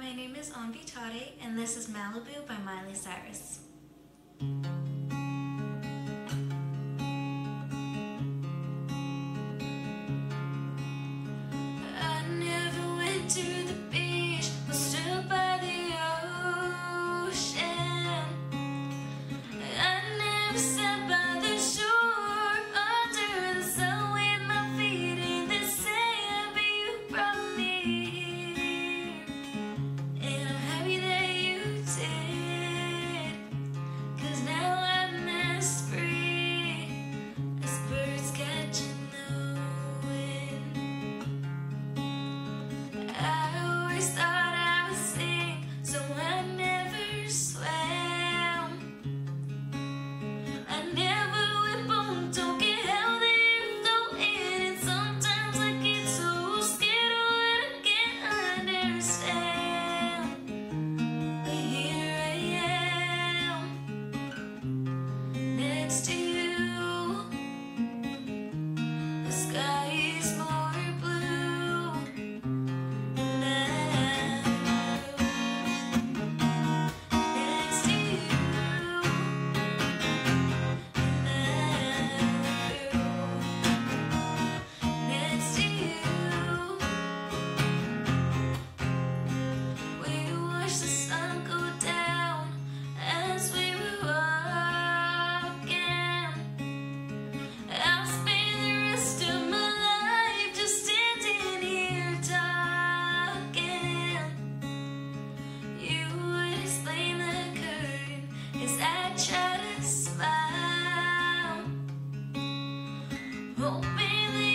My name is Anvi Tade, and this is Malibu by Miley Cyrus.